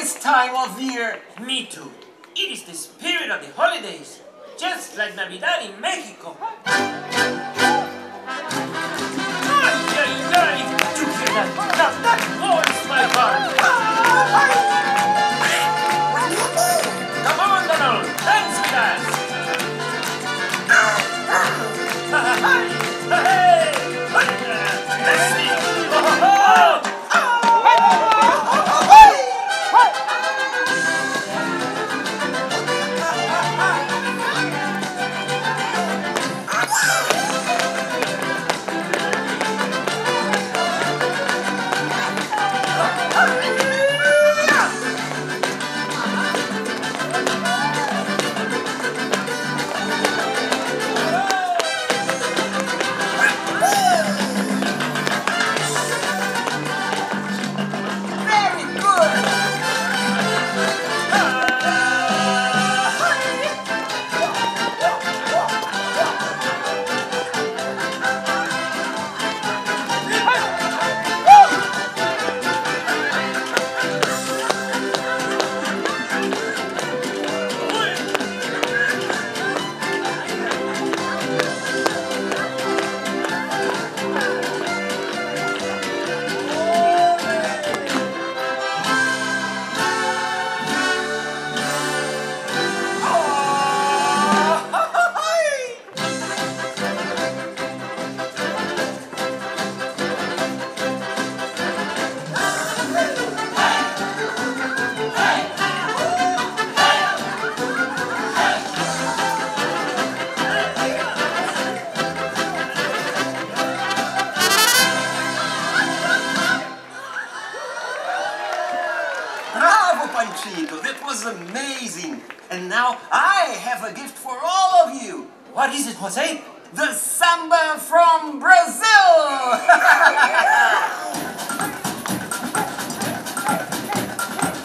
this time of year. Me too. It is the spirit of the holidays, just like Navidad in Mexico. Now that warms my heart. Come on, Donald, dance with. That was amazing. And now I have a gift for all of you. What is it, Jose? The samba from Brazil.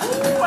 Ooh,